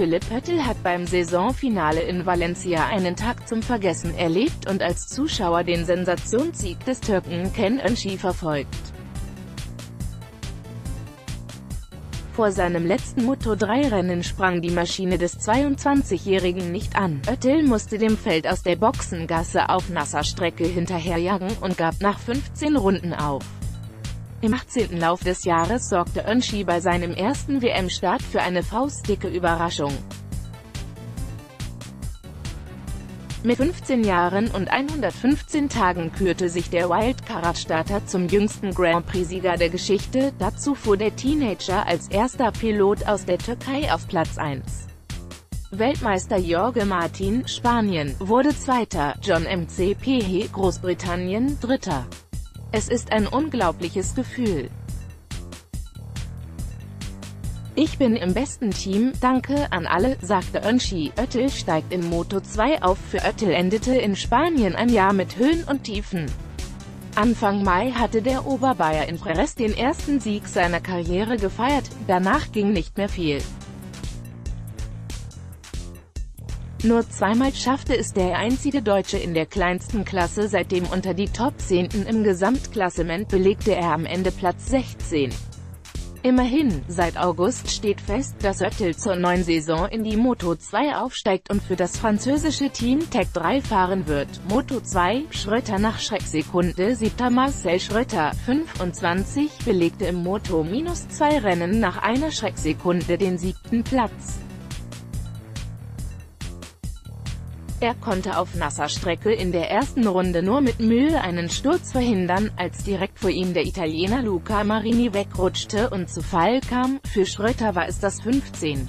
Philipp Oettel hat beim Saisonfinale in Valencia einen Tag zum Vergessen erlebt und als Zuschauer den Sensationssieg des Türken Ken Önci verfolgt. Vor seinem letzten Moto3-Rennen sprang die Maschine des 22-Jährigen nicht an. Oettel musste dem Feld aus der Boxengasse auf nasser Strecke hinterherjagen und gab nach 15 Runden auf. Im 18. Lauf des Jahres sorgte Önshi bei seinem ersten WM-Start für eine faustdicke Überraschung. Mit 15 Jahren und 115 Tagen kürte sich der Wildcard-Starter zum jüngsten Grand Prix-Sieger der Geschichte, dazu fuhr der Teenager als erster Pilot aus der Türkei auf Platz 1. Weltmeister Jorge Martin, Spanien, wurde Zweiter, John McPhee, Großbritannien, Dritter. Es ist ein unglaubliches Gefühl. Ich bin im besten Team, danke an alle, sagte Önshi. Oettel steigt in Moto2 auf. Für Oettel endete in Spanien ein Jahr mit Höhen und Tiefen. Anfang Mai hatte der Oberbayer in Jerez den ersten Sieg seiner Karriere gefeiert, danach ging nicht mehr viel. Nur zweimal schaffte es der einzige Deutsche in der kleinsten Klasse seitdem unter die Top 10. im Gesamtklassement belegte er am Ende Platz 16. Immerhin, seit August steht fest, dass Oettel zur neuen Saison in die Moto2 aufsteigt und für das französische Team Tech 3 fahren wird. Moto2, Schröter nach Schrecksekunde 7. Marcel Schröter, 25, belegte im Moto-2 Rennen nach einer Schrecksekunde den siebten Platz. Er konnte auf nasser Strecke in der ersten Runde nur mit Mühe einen Sturz verhindern, als direkt vor ihm der Italiener Luca Marini wegrutschte und zu Fall kam. Für Schröter war es das 15.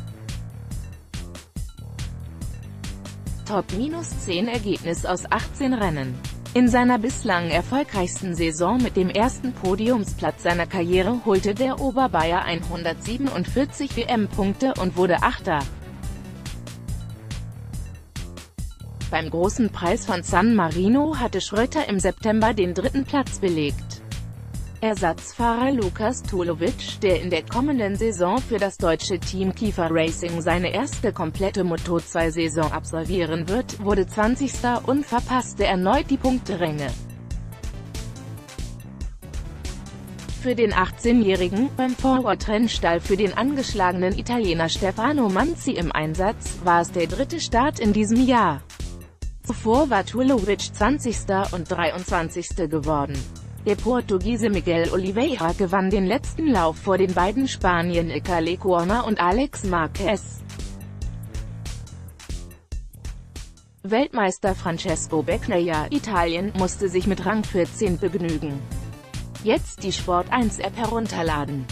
Top-10 Ergebnis aus 18 Rennen. In seiner bislang erfolgreichsten Saison mit dem ersten Podiumsplatz seiner Karriere holte der Oberbayer 147 WM-Punkte und wurde Achter. Beim Großen Preis von San Marino hatte Schröter im September den dritten Platz belegt. Ersatzfahrer Lukas Tulovic, der in der kommenden Saison für das deutsche Team Kiefer Racing seine erste komplette Moto2-Saison absolvieren wird, wurde 20. und verpasste erneut die Punkteränge. Für den 18-Jährigen, beim Forward-Rennstall für den angeschlagenen Italiener Stefano Manzi im Einsatz, war es der dritte Start in diesem Jahr. Zuvor war Tulovic 20. und 23. geworden. Der Portugiese Miguel Oliveira gewann den letzten Lauf vor den beiden Spaniern Iker Lecuona und Alex Marquez. Weltmeister Francesco Beccaia, Italien, musste sich mit Rang 14 begnügen. Jetzt die Sport 1 App herunterladen.